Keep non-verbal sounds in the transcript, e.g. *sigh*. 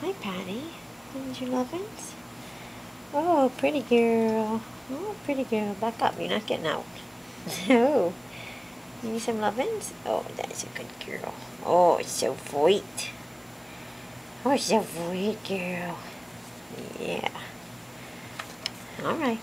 Hi, Patty. Did you love it? Oh, pretty girl. Oh, pretty girl. Back up. You're not getting out. *laughs* No. You need some lovin's? Oh, that's a good girl. Oh, it's so sweet. Oh, it's so sweet, girl. Yeah. All right.